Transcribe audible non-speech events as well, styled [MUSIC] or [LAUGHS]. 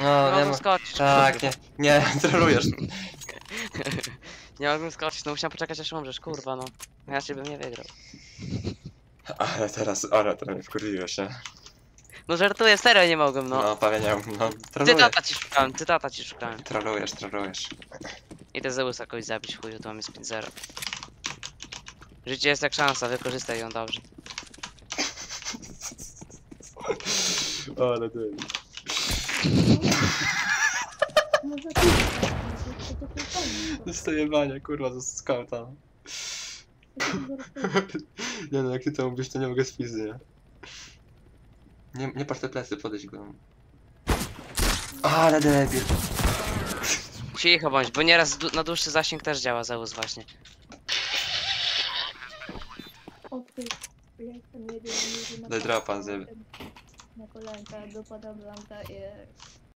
No, nie mogę ma... skoczyć. Tak, nie, nie, [LAUGHS] trolujesz. Nie mogłem skoczyć, no musiałem poczekać aż umrzesz, kurwa no. Inaczej bym nie wygrał. Ale teraz, ale teraz mnie wkurwiłeś, nie? No żartuję, serio nie mogłem, no. No, pewnie nie, no, trolujesz. Cytata ci szukałem, cytata ci szukałem. Trolujesz, trolujesz. Idę Zeusa kogoś zabić, chuju, to mamy 5-0. Życie jest jak szansa, wykorzystaj ją dobrze. [LAUGHS] Ale ty. Fajnie. Dostajebanie, kurwa, ze skauta. [LAUGHS] Nie no, jak ty to mówisz, to nie mogę spić, nie? Nie, nie patrz te plecy, podejdź go. Ale debil. Cicho bądź, bo nieraz du- na dłuższy zasięg też działa Zeus właśnie. Daj dropa, zjebie. Nicolanta do Ponta Blanca is